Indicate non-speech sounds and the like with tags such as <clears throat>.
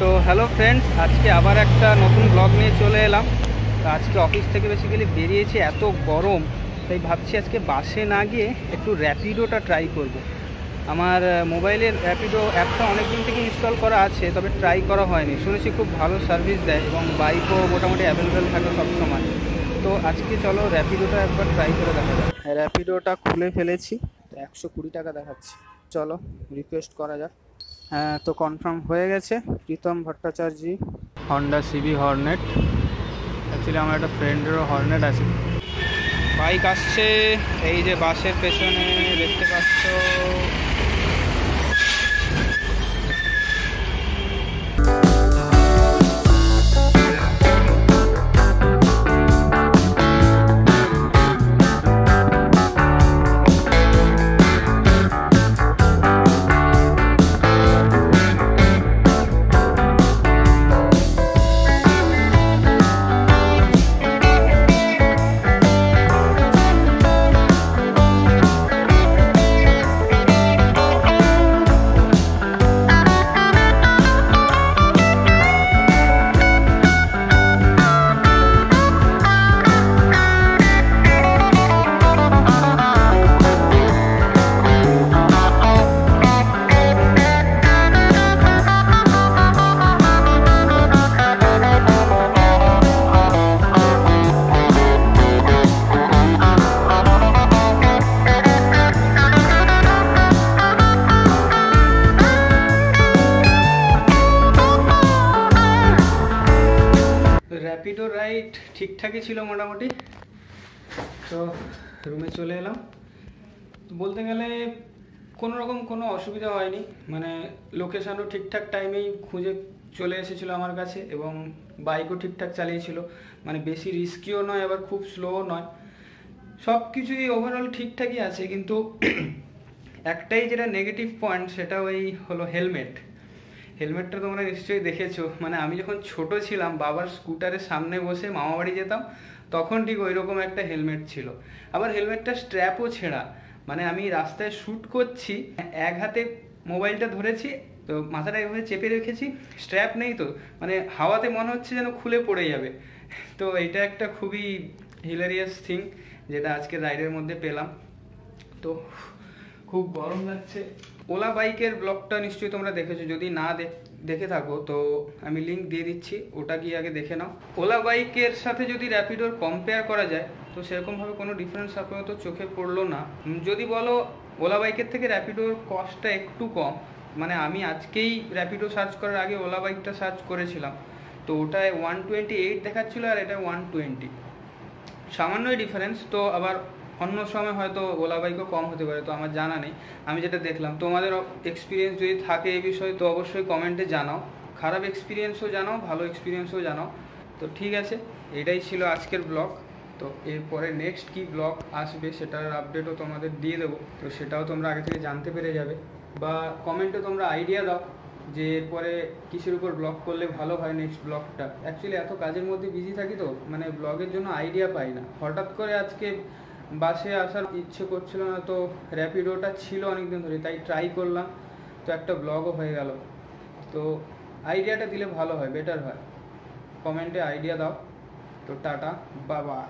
তো hello friends আজকে আবার একটা নতুন ব্লগ নিয়ে চলে এলাম। তো আজকে অফিস থেকে বেসিক্যালি বেরিয়েছি, এত গরম, তাই ভাবছি আজকে বাসে না গিয়ে একটু র্যাপিডোটা ট্রাই করব। আমার মোবাইলের র্যাপিডো অ্যাপটা অনেক দিন থেকে ইনস্টল করা আছে, তবে ট্রাই করা হয়নি। শুনেছি খুব ভালো সার্ভিস দেয় এবং বাইকও মোটামুটি অ্যাভেলেবেল থাকে সবসময় তো আজকে চলো র্যাপিডোটা একবার ট্রাই করে দেখা যাক। র্যাপিডোটা খুলে ফেলেছি একশো কুড়ি টাকা দেখাচ্ছি। চলো রিকোয়েস্ট করা যাক। তো কনফার্ম হয়ে গেছে, Pritam Bhattacharya. Honda CB Hornet actually আমার একটা ফ্রেন্ডেরও হর্নেট আছে। বাইক আসছে, এই যে বাসের পেছনে দেখতে পাচ্ছ। র্যাপিডো রাইড ঠিকঠাকই ছিল মোটামুটি। তো রুমে চলে এলাম। বলতে গেলে কোনো রকম কোনো অসুবিধা হয়নি। মানে লোকেশানও ঠিকঠাক টাইমেই খুঁজে চলে এসেছিল আমার কাছে এবং বাইকও ঠিকঠাক চালিয়েছিল। মানে বেশি রিস্কিও নয়, আবার খুব স্লোও নয়। সব কিছুই ওভারঅল ঠিকঠাকই আছে, কিন্তু <clears throat> একটাই যেটা নেগেটিভ পয়েন্ট সেটা ওই হলো হেলমেট হেলমেটটা তোমরা নিশ্চয়ই দেখেছ। মানে আমি যখন ছোট ছিলাম, বাবার স্কুটারের সামনে বসে মামা বাড়ি যেতাম, তখন ঠিক ওই রকম একটা হেলমেট ছিল। আবার হেলমেটটা স্ট্র্যাপও ছেঁড়া। মানে আমি রাস্তায় শ্যুট করছি, এক হাতে মোবাইলটা ধরেছি, তো মাথাটা এভাবে চেপে রেখেছি স্ট্র্যাপ নেই তো মানে হাওয়াতে মনে হচ্ছে যেন খুলে পড়ে যাবে। তো এটা একটা খুবই হিলারিয়াস থিং যেটা আজকে রাইডের মধ্যে পেলাম। তো খুব গরম লাগছে। ওলা বাইকের ব্লগটা নিশ্চয়ই তোমরা দেখেছ। যদি না দেখে থাকো, তো আমি লিঙ্ক দিয়ে দিচ্ছি। ওটা গিয়ে আগে দেখে নাও। ওলা বাইকের সাথে যদি র্যাপিডোর কম্পেয়ার করা যায়, তো সেরকমভাবে কোনো ডিফারেন্স আপাতত চোখে পড়ল না। যদি বলো, ওলা বাইকের থেকে র্যাপিডোর কস্টটা একটু কম। মানে আমি আজকেই র্যাপিডো সার্চ করার আগে ওলা বাইকটা সার্চ করেছিলাম। তো ওটায় ওয়ান টোয়েন্টি এইট দেখাচ্ছিলো আর এটা ওয়ান টোয়েন্টি সামান্যই ডিফারেন্স তো আবার অন্য সময় হয়তো ওলা বাইকও কম হতে পারে, তো আমার জানা নেই। আমি যেটা দেখলাম, তোমাদের এক্সপিরিয়েন্স যদি থাকে এই বিষয়ে, তো অবশ্যই কমেন্টে জানাও। খারাপ এক্সপিরিয়েন্সও জানাও, ভালো এক্সপিরিয়েন্সও জানাও। তো ঠিক আছে, এটাই ছিল আজকের ব্লগ তো এরপরে নেক্সট কি ব্লগ আসবে সেটার আপডেটও তোমাদের দিয়ে দেবো। তো সেটাও তোমরা আগে থেকে জানতে পেরে যাবে। বা কমেন্টে তোমরা আইডিয়া দাও যে এরপরে কিসের উপর ব্লগ করলে ভালো হয় নেক্সট ব্লগটা অ্যাকচুয়ালি এত কাজের মধ্যে বিজি থাকি তো মানে ব্লগের জন্য আইডিয়া পাই না। হঠাৎ করে আজকে বাসে আসার ইচ্ছে করছিল না, তো র্যাপিডোটা ছিল অনেকদিন ধরে, তাই ট্রাই করলাম, তো একটা ব্লগও হয়ে গেল। তো আইডিয়াটা দিলে ভালো হয় বেটার হয়। কমেন্টে আইডিয়া দাও। তো টাটা, বাবা।